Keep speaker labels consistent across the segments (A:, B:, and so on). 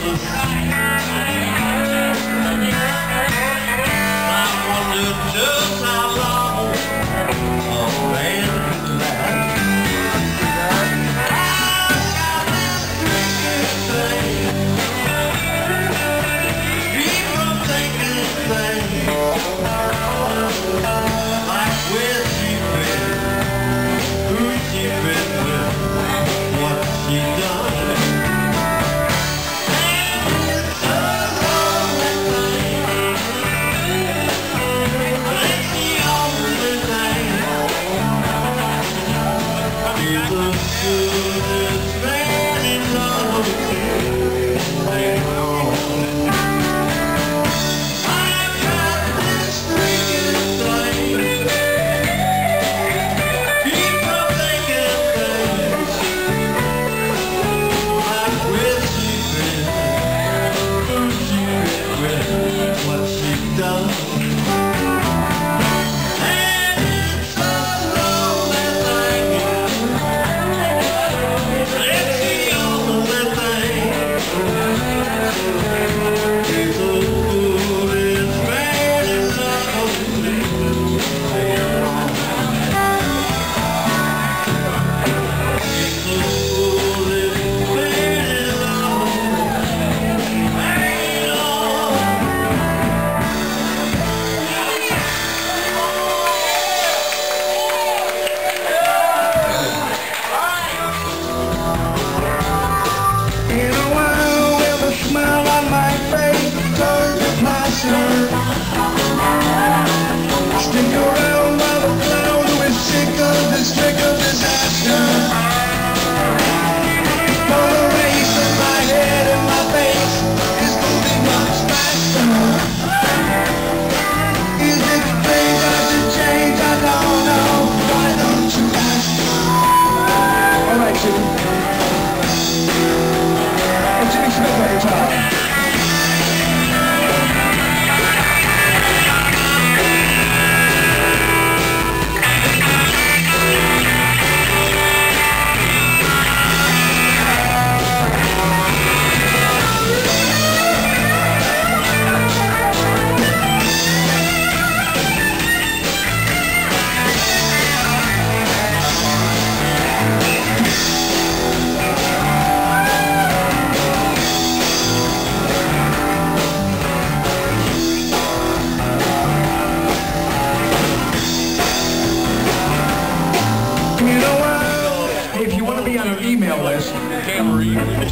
A: Música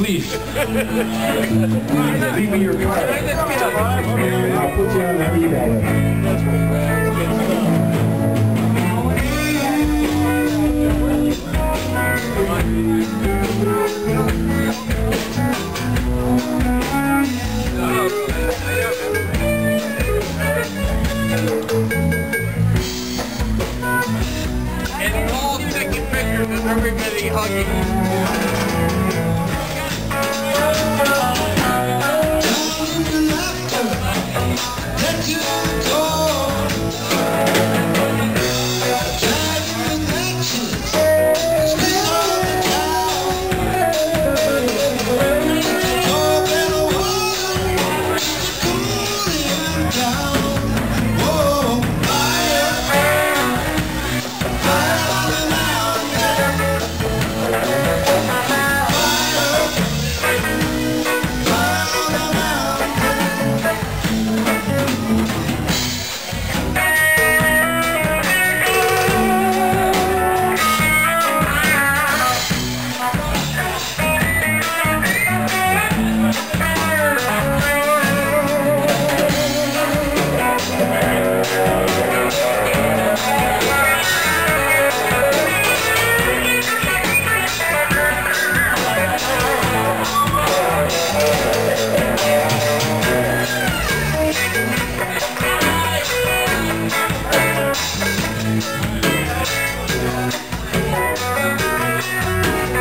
A: please. Leave me your card. I'll put you on the
B: And all second pictures of everybody hugging.